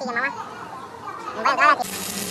谢谢妈妈，你们还有多少？